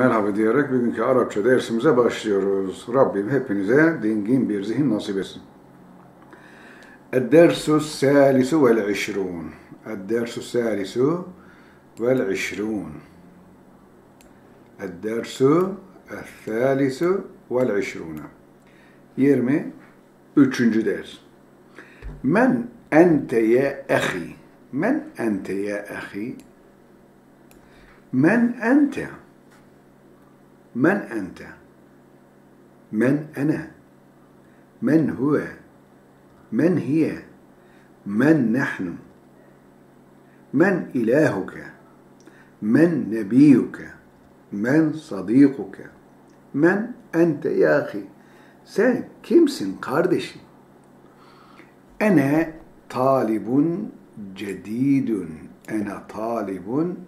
merhaba diyerek bugünkü Arapça dersimize başlıyoruz. Rabbim hepinize dingin bir zihin nasip etsin. الدرس الثالث والعشرون الدرس الثالث والعشرون الدرس الثالث والعشرون 23. ders Men ente ya ahi Men ente ya ahi Men ente من أنت؟ من أنا؟ من هو؟ من هي؟ من نحن؟ من إلهك؟ من نبيك؟ من صديقك؟ من أنت يا أخي؟ sen kimsin kardeşim? Ene talibun cedidun. Ene talibun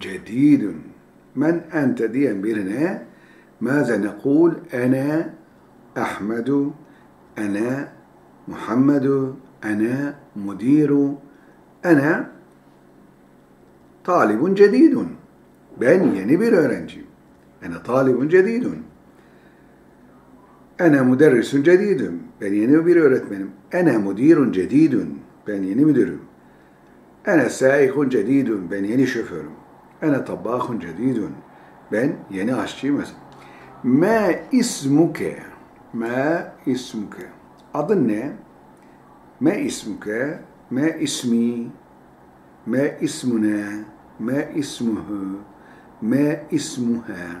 cedidun. من أنت دي بيرنا ماذا نقول؟ أنا أحمد أنا محمد أنا مدير أنا طالب جديد. بني نبير أرنجي أنا طالب جديد. أنا مدرس جديد. بني نبير أرنجي أنا مدير جديد. بني مدير أنا سائق جديد. بني نشفر أنا أنا طباخ جديد. بن يعني أشتي مثلا. ما اسمك؟ ما اسمك. أظن ما اسمك ما اسمي ما اسمنا ما اسمه ما اسمها.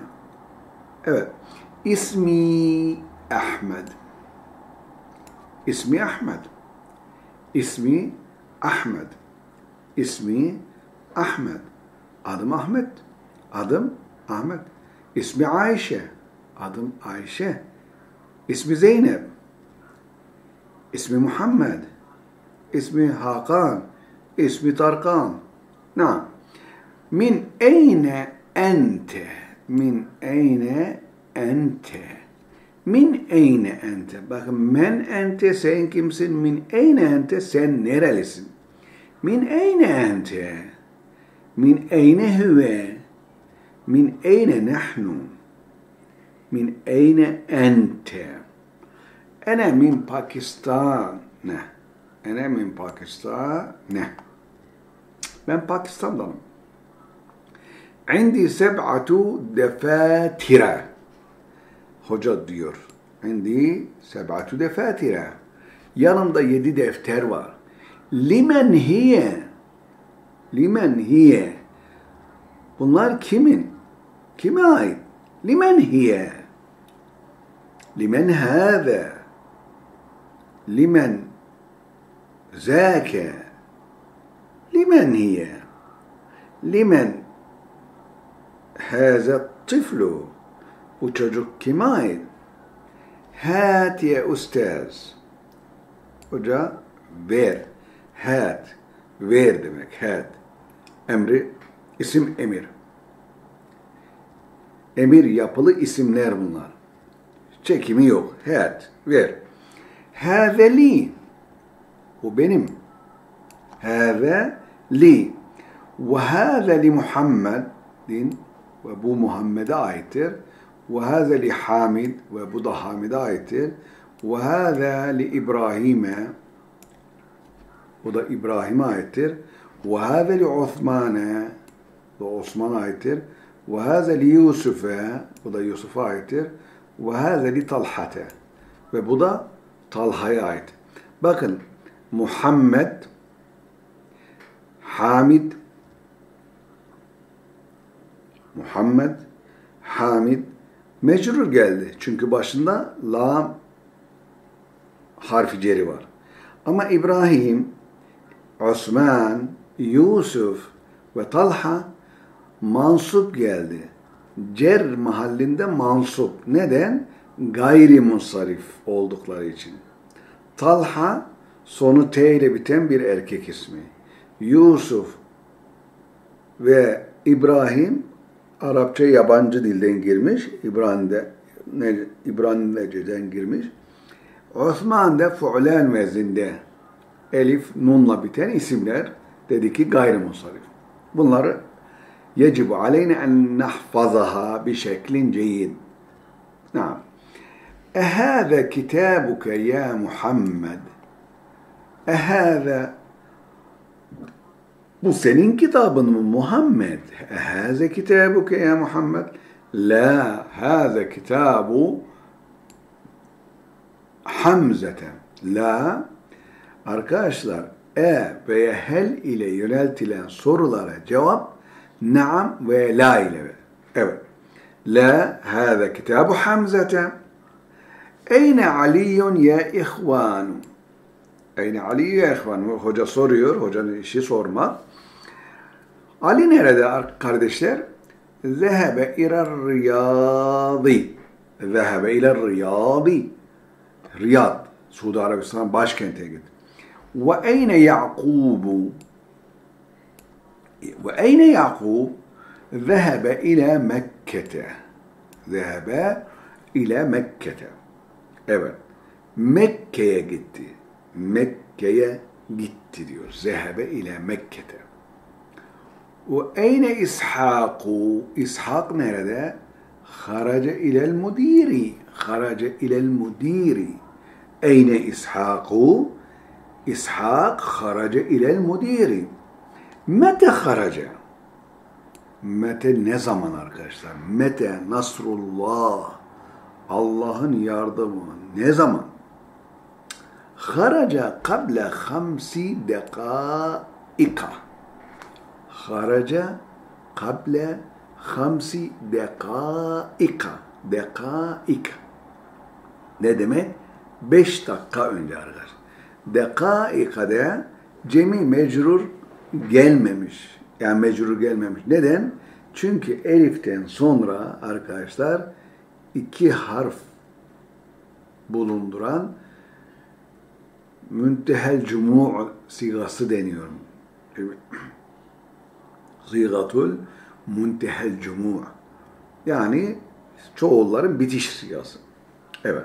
evet. اسمي أحمد. اسمي أحمد. اسمي أحمد. اسمي أحمد. Adım Ahmet. Adım Ahmet. İsmi Ayşe. Adım Ayşe. İsmi Zeynep. İsmi Muhammed. İsmi Hakan. İsmi Tarkan. Naam. Min eyne ente. Min eyne ente. Min eyne ente. Bakın men ente sen kimsin? Min eyne ente sen nerelisin? Min eyne ente. من أين هو من أين نحن من أين أنت أنا من باكستان أنا من باكستان من باكستان عندي سبعة دفاتر hoca diyor. Indi seb'atu defatira. Yanımda yedi defter var. Limen hiye Limen hiye. Bunlar kimin? Kime ait? Limen hiye. Limen hâze. Limen zâke. Limen hiye. Limen hâze tıflu. Bu çocuk kime ait? Hat ya ustaz. Hoca ver. Hat. Ver demek. Hat. Emri, isim emir. Emir yapılı isimler bunlar. Çekimi yok. Hat, ver. Hâve li. Bu benim. Hâve li. Ve hâze li Muhammed din ve bu Muhammed'e aittir. Ve hâze li Hamid ve bu da Hamid'e aittir. Ve hâze li İbrahim'e bu da İbrahim'e aittir. وهذا لعثمان وعثمان aittir وهذا ليوسف bu da Yusuf'a aittir وهذا لطلحة ve bu da Talha'ya ait. Bakın Muhammed Hamid Muhammed Hamid mecrur geldi. Çünkü başında lam harfi ceri var. Ama İbrahim, Osman, Yusuf ve Talha mansup geldi. Cer mahallinde mansup. Neden? Gayrimunsarif oldukları için. Talha sonu T ile biten bir erkek ismi. Yusuf ve İbrahim Arapça yabancı dilden girmiş. İbrani'de ne, İbranice'den girmiş. Osman da fu'lan vezinde elif, nunla biten isimler dedi ki gayrimusarif. Bunları yecibu aleyne en nahfazaha bi şeklin ceyyid. Naam. Ehâve kitâbuke ya Muhammed. Ehâve bu senin kitabın mı Muhammed? Ehâze kitâbuke ya Muhammed. La hâze kitâbu Hamzete. La arkadaşlar e veya hel ile yöneltilen sorulara cevap naam ve la ile. Evet. La, haze kitabu Hamzete. Eyne Aliyun ya ihvanu? Eyne Ali ya ihvanu? Hoca soruyor, hocanın işi sormak. Ali nerede kardeşler? Zehebe iler riyadi. Zehebe iler riyadi. Riyad. Suudi Arabistan başkentine gitti. وأين يعقوب؟ وأين يعقوب؟ ذهب إلى مكة. ذهب إلى مكة. أبا مكة يا جدي مكة يا جدي ديور ذهب إلى مكة. وأين إسحاق؟ إسحاق نرد خرج إلى المدير. خرج إلى المدير. أين إسحاق؟ İshak haraca ilel mudiri. Mete haraca. Mete ne zaman arkadaşlar? Mete nasrullah. Allah'ın yardımı ne zaman? Haraca kable hamsi dekaika. Haraca kable hamsi dekaika. Dekaika. Ne demek? Beş dakika önce arkadaşlar. Dekaika'da cemi mecrur gelmemiş. Yani mecrur gelmemiş. Neden? Çünkü eliften sonra arkadaşlar iki harf bulunduran müntehel cumu' sigası deniyor. Zigatul muntehel cumu' yani çoğulların bitiş sigası. Evet.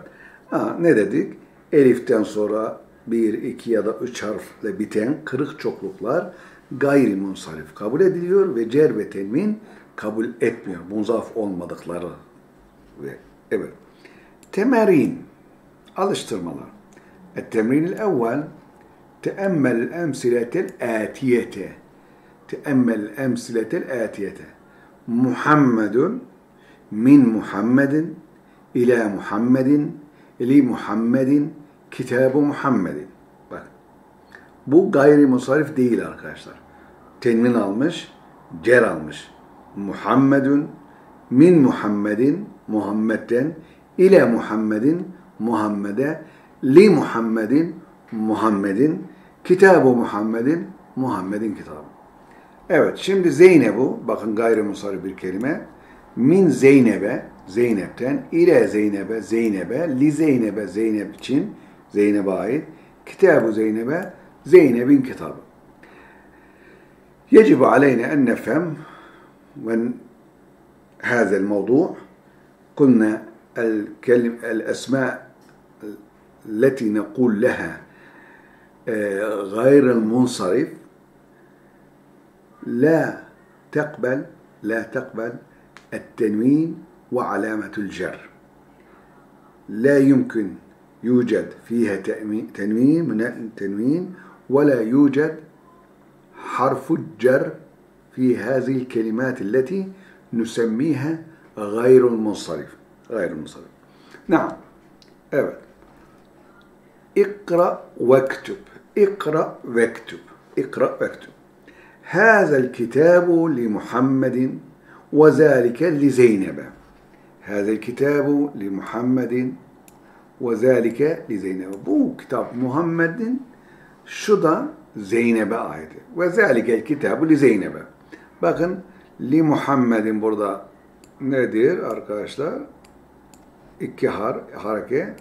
Ha, ne dedik? Eliften sonra bir, iki ya da üç harfle biten kırık çokluklar gayri munsarif kabul ediliyor ve cer ve tenmin kabul etmiyor. Muzaf olmadıkları. Ve, evet. Temerin, alıştırmalar. التمرين الأول تأمل الأمثلة الآتية تأمل الأمثلة الآتية محمد من محمد إلى محمد لمحمد kitabı Muhammed'in. Bak. Bu gayri musarif değil arkadaşlar. Tenmin almış, cer almış. Muhammedun min Muhammedin Muhammed'den ile Muhammedin Muhammed'e li Muhammedin Muhammedin kitabı Muhammedin Muhammed'in kitabı. Evet şimdi Zeynep'u bakın gayrimusarif bir kelime min Zeynep'e Zeynep'ten ile Zeynep'e Zeynep'e li Zeynep'e Zeynep için Zeynep'e ait. Kitabı Zeynep'e Zeynep'in kitabı. يجب علينا أن نفهم من هذا الموضوع قلنا الكلم الأسماء التي نقول لها غير المنصرف لا تقبل لا تقبل التنوين وعلامة الجر لا يمكن يوجد فيها تنوين من تنوين ولا يوجد حرف الجر في هذه الكلمات التي نسميها غير المنصرف. غير المنصرف. نعم. evet اقرأ واكتب. اقرأ واكتب. اقرأ واكتب. هذا الكتاب لمحمد وذلك لزينب. هذا الكتاب لمحمد Ve zâlike li Zeynep'e. Bu kitap Muhammed'in şu da Zeynep'e ait. Ve zâlikel kitabı li Zeynep'e. Bakın li Muhammed'in burada nedir arkadaşlar? İki har, hareke.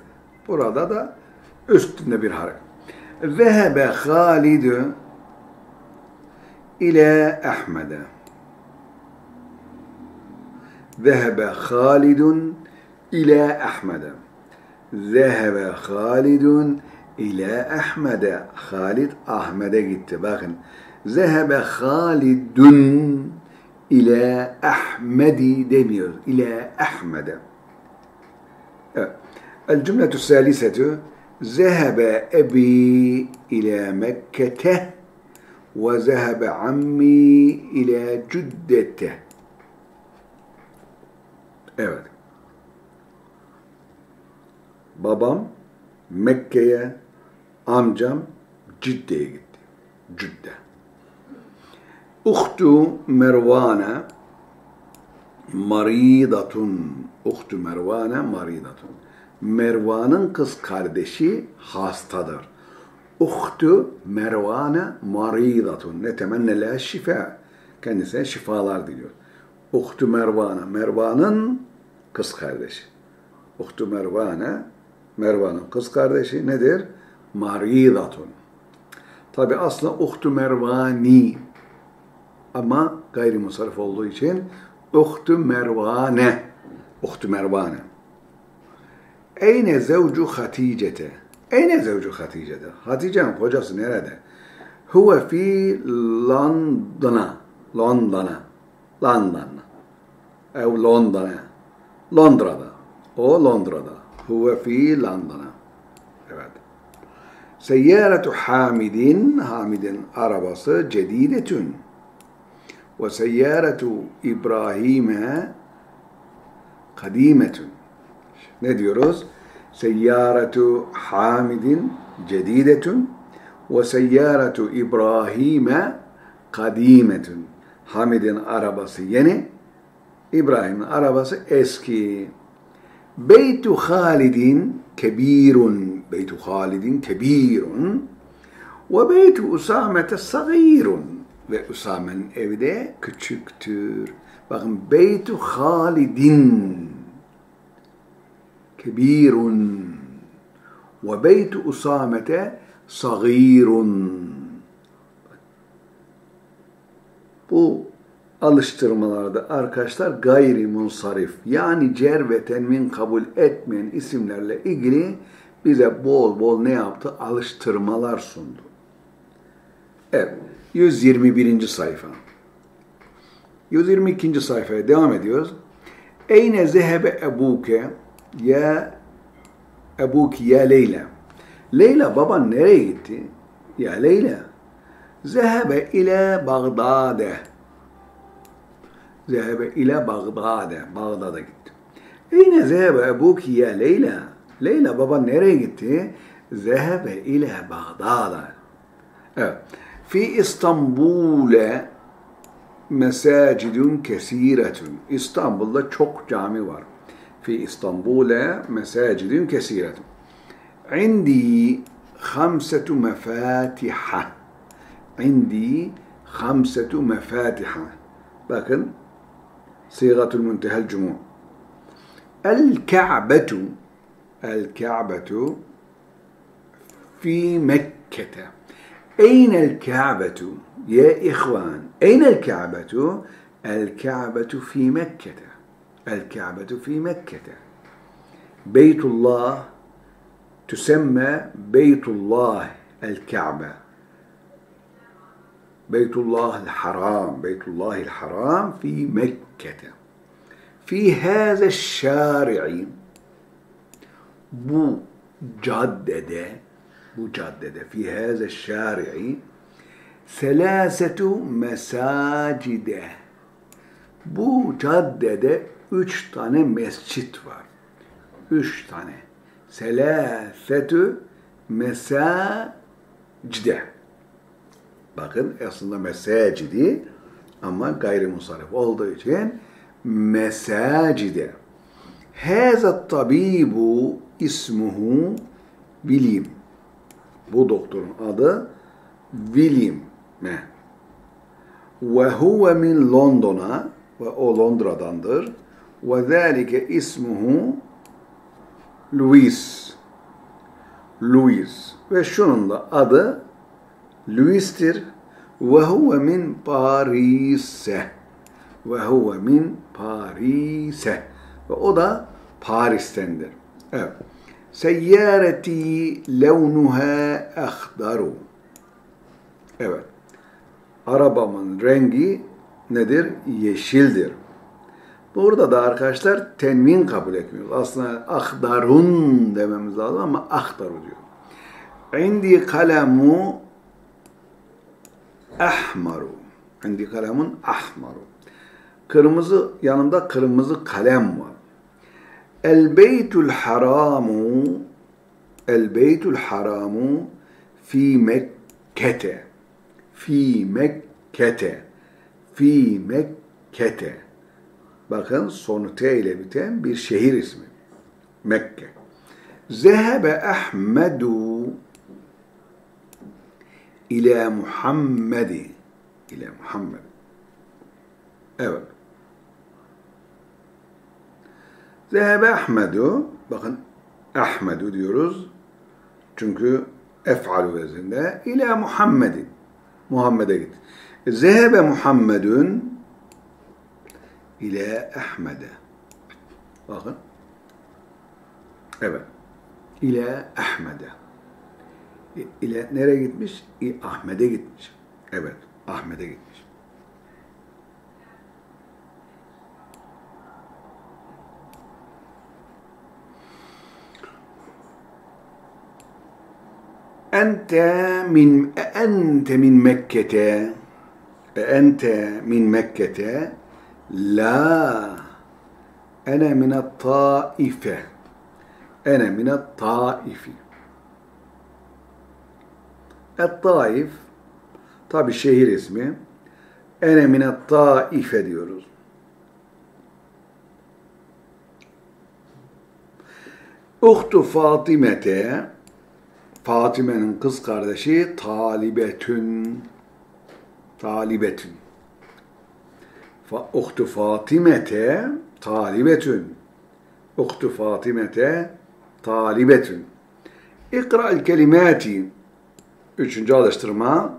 Burada da üstünde bir hareket. Vehebe Halidü ile Ahmet'e. Vehebe Halidun ile Ahmet'e. Zeheve Halidun ile Ahmed'e. Halid Ahmed'e gitti. Bakın. Zehebe Halidun ile Ahmedi demiyor. İle Ahmed'e. Evet. El cümletü salisetü Zehebe ebi ile Mekke'te ve zehebe ammi ile cüddete. Evet. Babam Mekke'ye, amcam Cidde'ye gitti. Cidde. Uhtu Mervane maridatun. Uhtu Mervane maridatun. Mervan'ın kız kardeşi hastadır. Uhtu Mervane maridatun. Ne temenne şifa. Kendisine şifalar diliyor. Uhtu Mervane. Mervan'ın kız kardeşi. Uhtu Mervane. Mervan'ın kız kardeşi nedir? Maridatun. Tabi aslında Uhtu Mervani ama gayrimusarif olduğu için Uhtu Mervane. Uhtu Mervane. Eyne zevcu Hatice'te. Eyne zevcu Hatice'te. Hatice'nin kocası nerede? Huve fi London'a. London'a. London'a. Ev London'a. Londra'da. O Londra'da. Huve fi London'a. Evet. Seyyaratu Hamidin. Hamid'in arabası cedidetün. Ve seyyaratu İbrahim'e kadimetün. Ne diyoruz? Seyyaratu Hamidin cedidetün ve seyyaratu İbrahim'e kadimetün. Hamid'in arabası yeni, İbrahim'in arabası eski. Beytu Halidin kebirun. Beytu Halidin kebirun. Ve beytu Usame'te sagirun. Ve Usame'nin evi küçüktür. Bakın Beytu Halidin kebirun. Ve beytu Usame'te sagirun. Bu alıştırmalarda arkadaşlar gayri munsarif yani cer ve tenvin kabul etmeyen isimlerle ilgili bize bol bol ne yaptı? Alıştırmalar sundu. Evet. 121. sayfa. 122. sayfaya devam ediyoruz. Eyne zehebe ebuke ya ebuki ya Leyla. Leyla baban nereye gitti? Ya Leyla. Zehebe ile Bağdade zehebe ile Bağdat'a, Bağdat'a gitti. Eyne zehebe ebuki ya Leyla. Leyla baba nereye gitti? Zehebe ile Bağdat'a. Evet. Fi İstanbul'e mesacidun kesiretun. İstanbul'da çok cami var. Fi İstanbul'e mesacidun kesiretun. Indi hamsetu mefatiha. Indi hamsetu mefatiha. Bakın صيغة المنتهى الجموع. الكعبة الكعبة في مكة. أين الكعبة يا إخوان؟ أين الكعبة؟ الكعبة في مكة. الكعبة في مكة. بيت الله تسمى بيت الله الكعبة. بيت الله الحرام بيت الله الحرام في مكة في هذا الشارع مجدد مجدد في هذا الشارع ثلاثة مساجد bu caddede üç tane mescit var. Üç tane. Selâfetü mesacide. Bakın aslında mesacidi ama gayrimusarif olduğu için mesacide. Hâzâ tabibu ismuhu William. Bu doktorun adı William. Ve huve min London'a ve o Londra'dandır. Ve zâlike ismuhu Louis. Louis. Ve şunun da adı Louis'tir. Ve huve min Paris'e. Ve huve min Paris'e. Ve o da Paris'tendir. Evet. Seyyareti levnuha ahdaru. Evet. Arabamın rengi nedir? Yeşildir. Burada da arkadaşlar tenvin kabul etmiyoruz. Aslında ahdarun dememiz lazım ama ahdaru diyor. İndi kalemu ahmaru. İndi kalemun ahmaru. Kırmızı, yanımda kırmızı kalem var. El beytul haramu El beytul haramu fi Mekke'te fi Mekke'te fi Mekke'te bakın sonu T ile biten bir şehir ismi. Mekke. Zehebe Ahmedu ila Muhammedi ila Muhammed. Evet. Zehebe Ahmedu bakın Ahmedu diyoruz. Çünkü ef'al vezinde ila Muhammedin. Muhammed'e git. Zehebe Muhammedun ila Ahmed'e. Bakın. Evet. İla Ahmed'e. İle nereye gitmiş? Ahmet'e gitmiş. Evet. Ahmet'e gitmiş. Ente min ente min Mekke'te ente min Mekke'te la ene min taife ene min taifi Et-Taif tabi şehir ismi ene min taife diyoruz. Uhtu Fatime'te Fatime'nin kız kardeşi Talibetün Talibetün. Uhtu Fatimete Talibetün. Uhtu Fatimete Talibetün. İkra'l kelimati Üçüncü alıştırma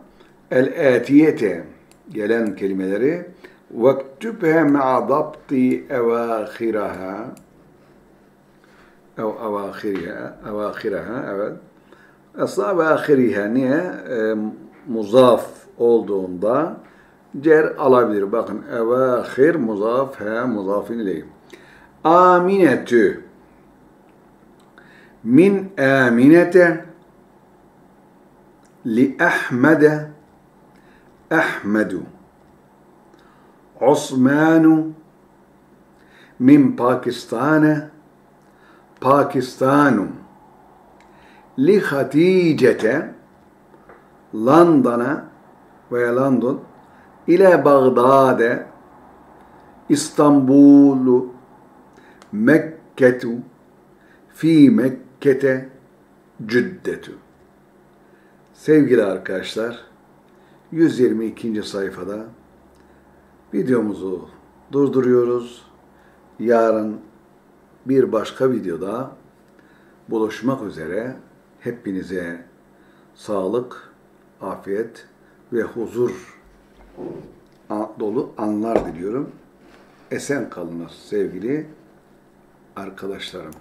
El-etiyete gelen kelimeleri vektübhe ma'a dabti evâkhiraha ev evâkhiriha evâkhiraha evet Asla ve ahiriha niye? E, muzaf olduğunda cer alabilir. Bakın evahir muzaf he muzafin ileyh. Aminetü min aminete li Ahmede Ahmedu. Osmanu min Pakistan'e Pakistanum li Hatice'te London'a veya London ile Bağdad'e İstanbul'u Mekketu. Fi Mekke'te Cüddetü Sevgili arkadaşlar 122. sayfada videomuzu durduruyoruz. Yarın bir başka videoda buluşmak üzere hepinize sağlık, afiyet ve huzur dolu anlar diliyorum. Esen kalınız sevgili arkadaşlarım.